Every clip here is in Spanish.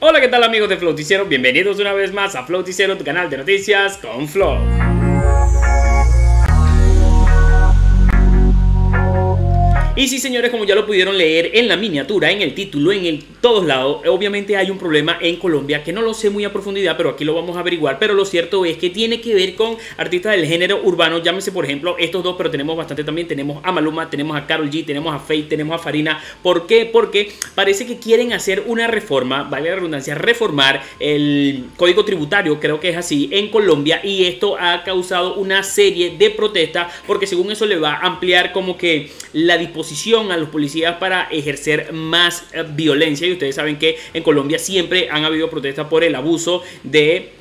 Hola, ¿qué tal amigos de Floticiero? Bienvenidos una vez más a Floticiero, tu canal de noticias con Flow. Y sí, señores, como ya lo pudieron leer en la miniatura, en el título, en el todos lados, obviamente hay un problema en Colombia que no lo sé muy a profundidad, pero aquí lo vamos a averiguar. Pero lo cierto es que tiene que ver con artistas del género urbano. Llámese, por ejemplo, estos dos, pero tenemos bastante también. Tenemos a Maluma, tenemos a Carol G, tenemos a Faith, tenemos a Farina. ¿Por qué? Porque parece que quieren hacer una reforma, vale la redundancia, reformar el código tributario, creo que es así, en Colombia. Y esto ha causado una serie de protestas, porque según eso le va a ampliar como que la disposición a los policías para ejercer más violencia. Y ustedes saben que en Colombia siempre han habido protestas por el abuso de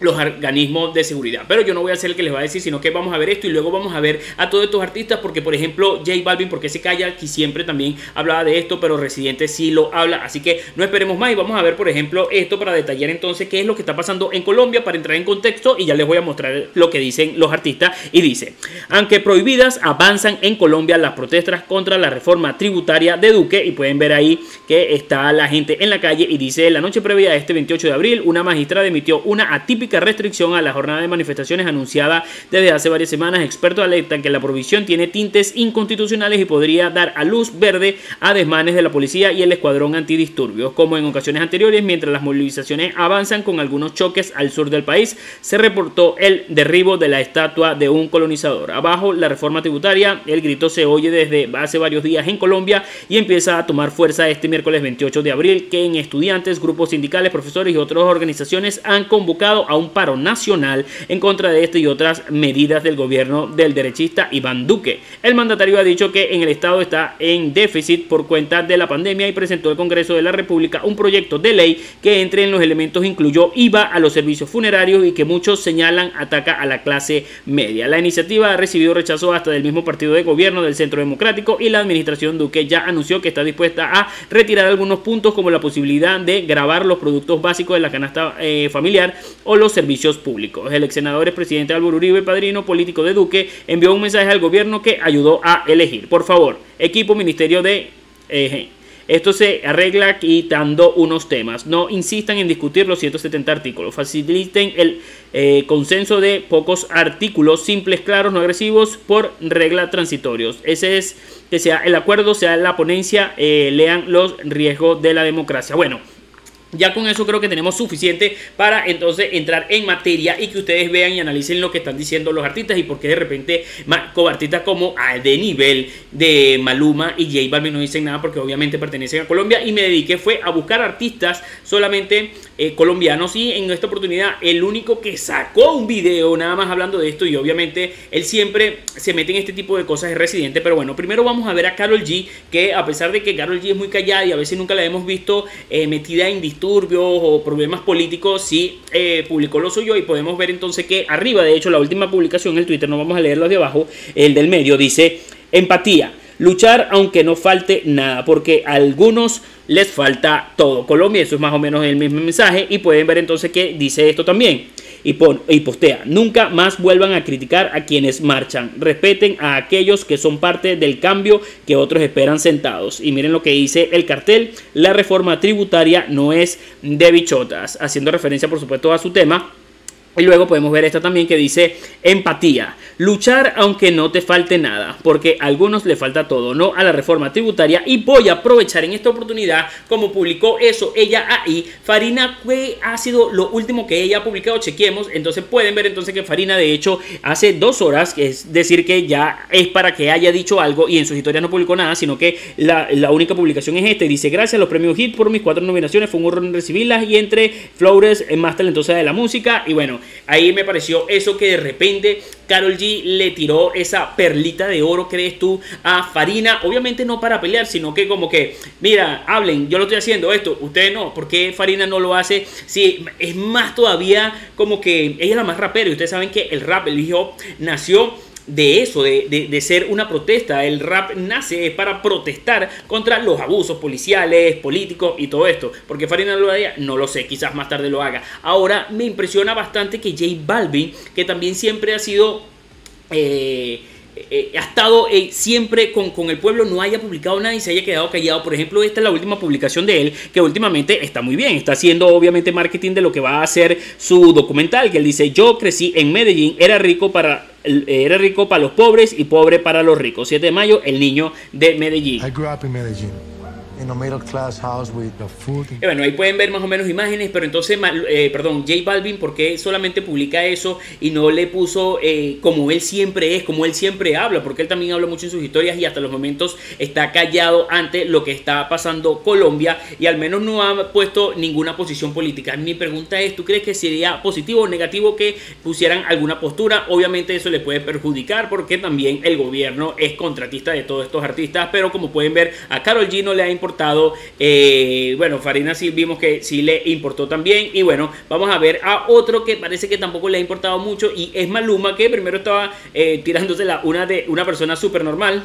los organismos de seguridad. Pero yo no voy a ser el que les va a decir, sino que vamos a ver esto y luego vamos a ver a todos estos artistas, porque por ejemplo J Balvin, porque se calla, aquí siempre también hablaba de esto, pero Residente sí lo habla, así que no esperemos más y vamos a ver por ejemplo esto para detallar entonces qué es lo que está pasando en Colombia para entrar en contexto y ya les voy a mostrar lo que dicen los artistas. Y dice, aunque prohibidas avanzan en Colombia las protestas contra la reforma tributaria de Duque y pueden ver ahí que está la gente en la calle y dice, la noche previa a este 28 de abril, una magistrada emitió una atípica restricción a la jornada de manifestaciones anunciada desde hace varias semanas. Expertos alertan que la provisión tiene tintes inconstitucionales y podría dar a luz verde a desmanes de la policía y el escuadrón antidisturbios. Como en ocasiones anteriores, mientras las movilizaciones avanzan con algunos choques al sur del país, se reportó el derribo de la estatua de un colonizador. Abajo, la reforma tributaria, el grito se oye desde hace varios días en Colombia y empieza a tomar fuerza este miércoles 28 de abril, que en estudiantes, grupos sindicales, profesores y otras organizaciones han convocado a un paro nacional en contra de esto y otras medidas del gobierno del derechista Iván Duque. El mandatario ha dicho que en el Estado está en déficit por cuenta de la pandemia y presentó al Congreso de la República un proyecto de ley que entre en los elementos incluyó IVA a los servicios funerarios y que muchos señalan ataca a la clase media. La iniciativa ha recibido rechazo hasta del mismo partido de gobierno del Centro Democrático y la administración Duque ya anunció que está dispuesta a retirar algunos puntos como la posibilidad de grabar los productos básicos de la canasta eh, familiar o los servicios públicos. El ex senador presidente Álvaro Uribe, padrino político de Duque, envió un mensaje al gobierno que ayudó a elegir. Por favor, equipo Ministerio de... Eh, esto se arregla quitando unos temas. No insistan en discutir los 170 artículos. Faciliten el eh, consenso de pocos artículos simples, claros, no agresivos, por regla transitorios. Ese es que sea el acuerdo, sea la ponencia, eh, lean los riesgos de la democracia. Bueno, ya con eso creo que tenemos suficiente para entonces entrar en materia y que ustedes vean y analicen lo que están diciendo los artistas y por qué de repente como artistas como de nivel de Maluma y J Balvin no dicen nada porque obviamente pertenecen a Colombia y me dediqué fue a buscar artistas solamente eh, colombianos y en esta oportunidad el único que sacó un video nada más hablando de esto y obviamente él siempre se mete en este tipo de cosas es residente pero bueno primero vamos a ver a Carol G que a pesar de que Carol G es muy callada y a veces nunca la hemos visto eh, metida en turbios o problemas políticos, sí eh, publicó lo suyo y podemos ver entonces que arriba, de hecho, la última publicación en el Twitter, no vamos a leerlo de abajo, el del medio, dice empatía. Luchar aunque no falte nada, porque a algunos les falta todo. Colombia, eso es más o menos el mismo mensaje. Y pueden ver entonces que dice esto también y, y postea, nunca más vuelvan a criticar a quienes marchan, respeten a aquellos que son parte del cambio que otros esperan sentados. Y miren lo que dice el cartel, la reforma tributaria no es de bichotas, haciendo referencia por supuesto a su tema y luego podemos ver esta también que dice empatía, luchar aunque no te falte nada, porque a algunos le falta todo, no a la reforma tributaria. Y voy a aprovechar en esta oportunidad, como publicó eso ella ahí, Farina, que ha sido lo último que ella ha publicado, chequemos. Entonces pueden ver entonces que Farina, de hecho, hace dos horas, es decir, que ya es para que haya dicho algo y en sus historias no publicó nada, sino que la, única publicación es esta. Dice: Gracias a los premios HIT por mis cuatro nominaciones, fue un honor recibirlas y entre Flores, más talentosa de la música. Y bueno, ahí me pareció eso que de repente Carol G le tiró esa perlita de oro, crees tú, a Farina. Obviamente no para pelear, sino que como que, mira, hablen, yo lo estoy haciendo esto, ustedes no, ¿por qué Farina no lo hace? Si es más todavía como que ella es la más rapera y ustedes saben que el rap, el hijo, nació de eso, de, ser una protesta. El rap nace para protestar contra los abusos policiales, políticos y todo esto. Porque Farina lo haría, no lo sé, quizás más tarde lo haga. Ahora me impresiona bastante que J Balvin, que también siempre ha sido... Eh, eh, ha estado eh, siempre con, el pueblo, no haya publicado nada y se haya quedado callado. Por ejemplo, esta es la última publicación de él, que últimamente está muy bien, está haciendo obviamente marketing de lo que va a ser su documental, que él dice, yo crecí en Medellín, era rico para era rico para los pobres y pobre para los ricos. 7 de mayo, el niño de Medellín. I grew up in Medellín bueno, ahí pueden ver más o menos imágenes, pero entonces, eh, perdón, J Balvin, ¿por qué solamente publica eso y no le puso eh, como él siempre es, como él siempre habla? Porque él también habla mucho en sus historias y hasta los momentos está callado ante lo que está pasando Colombia y al menos no ha puesto ninguna posición política. Mi pregunta es, ¿tú crees que sería positivo o negativo que pusieran alguna postura? Obviamente eso le puede perjudicar porque también el gobierno es contratista de todos estos artistas, pero como pueden ver, a Carol G no le ha importado eh, bueno, Farina sí vimos que sí le importó también. Y bueno, vamos a ver a otro que parece que tampoco le ha importado mucho. Y es Maluma, que primero estaba eh, tirándose la, una de una persona súper normal.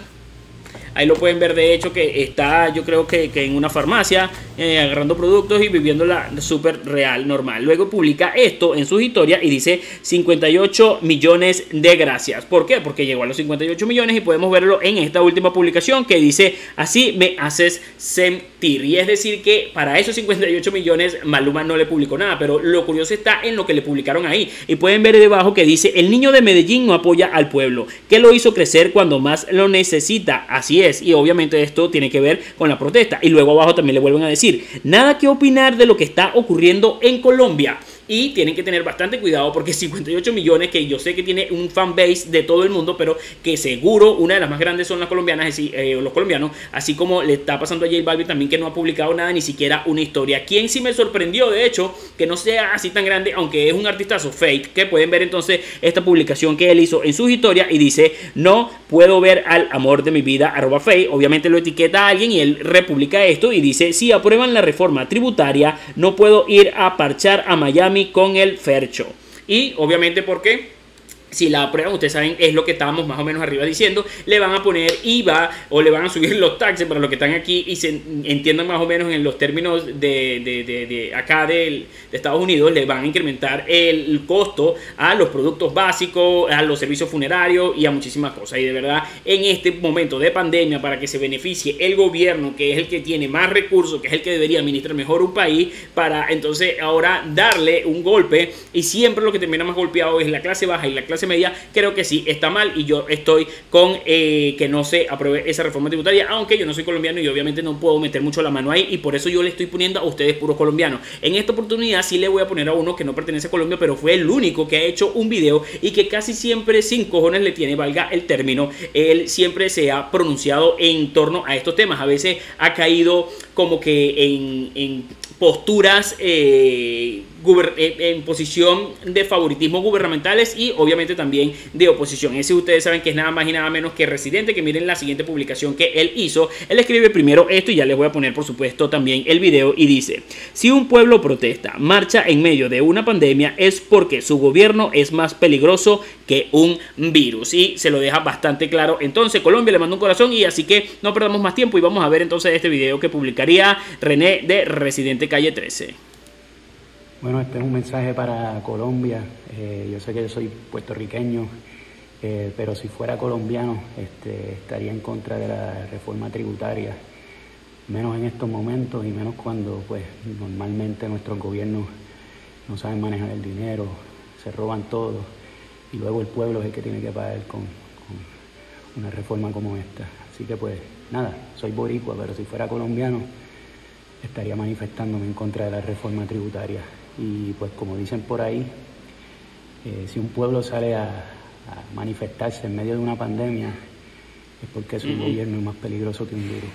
Ahí lo pueden ver de hecho que está yo creo que, en una farmacia eh, agarrando productos y viviendo la súper real normal. Luego publica esto en sus historias y dice 58 millones de gracias. ¿Por qué? Porque llegó a los 58 millones y podemos verlo en esta última publicación que dice así me haces sentir. Y es decir que para esos 58 millones Maluma no le publicó nada, pero lo curioso está en lo que le publicaron ahí. Y pueden ver debajo que dice el niño de Medellín no apoya al pueblo, que lo hizo crecer cuando más lo necesita. Así es y obviamente esto tiene que ver con la protesta. Y luego abajo también le vuelven a decir, nada que opinar de lo que está ocurriendo en Colombia y tienen que tener bastante cuidado porque 58 millones que yo sé que tiene un fan base de todo el mundo pero que seguro una de las más grandes son las colombianas eh, los colombianos así como le está pasando a J Balvin también que no ha publicado nada ni siquiera una historia. Quien sí me sorprendió de hecho que no sea así tan grande aunque es un artistazo fake que pueden ver entonces esta publicación que él hizo en sus historias y dice no puedo ver al amor de mi vida arroba fake obviamente lo etiqueta a alguien y él republica esto y dice si aprueban la reforma tributaria no puedo ir a parchar a Miami con el Fercho. Y obviamente, ¿por qué? Si la aprueban, ustedes saben, es lo que estábamos más o menos arriba diciendo, le van a poner IVA o le van a subir los taxes para los que están aquí y se entiendan más o menos en los términos de, de, de, acá de Estados Unidos, le van a incrementar el costo a los productos básicos, a los servicios funerarios y a muchísimas cosas. Y de verdad, en este momento de pandemia, para que se beneficie el gobierno, que es el que tiene más recursos, que es el que debería administrar mejor un país, para entonces ahora darle un golpe y siempre lo que termina más golpeado es la clase baja y la clase media, creo que sí está mal y yo estoy con eh, que no se apruebe esa reforma tributaria, aunque yo no soy colombiano y obviamente no puedo meter mucho la mano ahí y por eso yo le estoy poniendo a ustedes puros colombianos. En esta oportunidad sí le voy a poner a uno que no pertenece a Colombia, pero fue el único que ha hecho un video y que casi siempre sin cojones le tiene, valga el término, él siempre se ha pronunciado en torno a estos temas. A veces ha caído como que en, en posturas eh, en posición de favoritismo gubernamentales y obviamente también de oposición. Ese ustedes saben que es nada más y nada menos que Residente, que miren la siguiente publicación que él hizo. Él escribe primero esto y ya les voy a poner por supuesto también el video y dice, si un pueblo protesta, marcha en medio de una pandemia es porque su gobierno es más peligroso que un virus y se lo deja bastante claro. Entonces Colombia le manda un corazón y así que no perdamos más tiempo y vamos a ver entonces este video que publicaría René de Residente Calle 13. Bueno, este es un mensaje para Colombia. Eh, yo sé que yo soy puertorriqueño, eh, pero si fuera colombiano este, estaría en contra de la reforma tributaria, menos en estos momentos y menos cuando pues normalmente nuestros gobiernos no saben manejar el dinero, se roban todo y luego el pueblo es el que tiene que pagar con, con una reforma como esta. Así que pues nada, soy boricua, pero si fuera colombiano estaría manifestándome en contra de la reforma tributaria. Y pues como dicen por ahí, eh, si un pueblo sale a, manifestarse en medio de una pandemia, es porque su gobierno es más peligroso que un virus.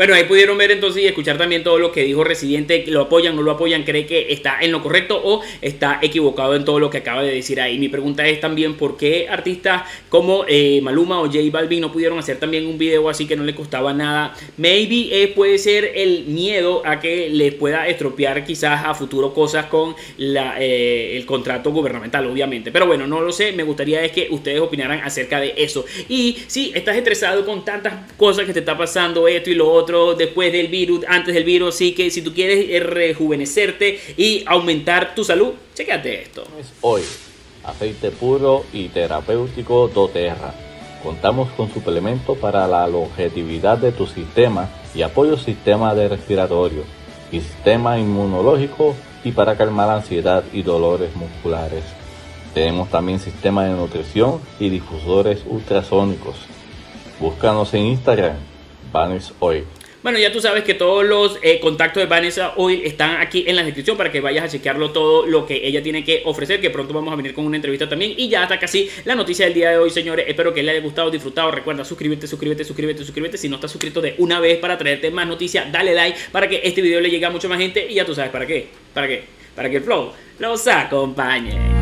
Bueno, ahí pudieron ver entonces y escuchar también todo lo que dijo Residente, lo apoyan, no lo apoyan, cree que está en lo correcto o está equivocado en todo lo que acaba de decir ahí. Mi pregunta es también por qué artistas como eh, Maluma o J Balvin no pudieron hacer también un video así que no le costaba nada. Maybe eh, puede ser el miedo a que les pueda estropear quizás a futuro cosas con la, eh, el contrato gubernamental, obviamente. Pero bueno, no lo sé, me gustaría es que ustedes opinaran acerca de eso. Y si estás estresado con tantas cosas que te está pasando, esto y lo otro, después del virus, antes del virus. Así que si tú quieres rejuvenecerte y aumentar tu salud, chequeate esto. Hoy, aceite puro y terapéutico doTERRA. Contamos con suplementos para la longevidad de tu sistema y apoyo sistema de respiratorio y sistema inmunológico y para calmar ansiedad y dolores musculares. Tenemos también sistema de nutrición y difusores ultrasónicos. Búscanos en Instagram, Vanes Oil. Bueno, ya tú sabes que todos los eh, contactos de Vanessa hoy están aquí en la descripción para que vayas a chequearlo todo lo que ella tiene que ofrecer, que pronto vamos a venir con una entrevista también. Y ya está casi la noticia del día de hoy, señores. Espero que les haya gustado, disfrutado. Recuerda suscribirte, suscríbete, suscríbete, suscríbete. Si no estás suscrito de una vez para traerte más noticias, dale like para que este video le llegue a mucha más gente. Y ya tú sabes para qué. ¿Para qué? Para que el flow los acompañe.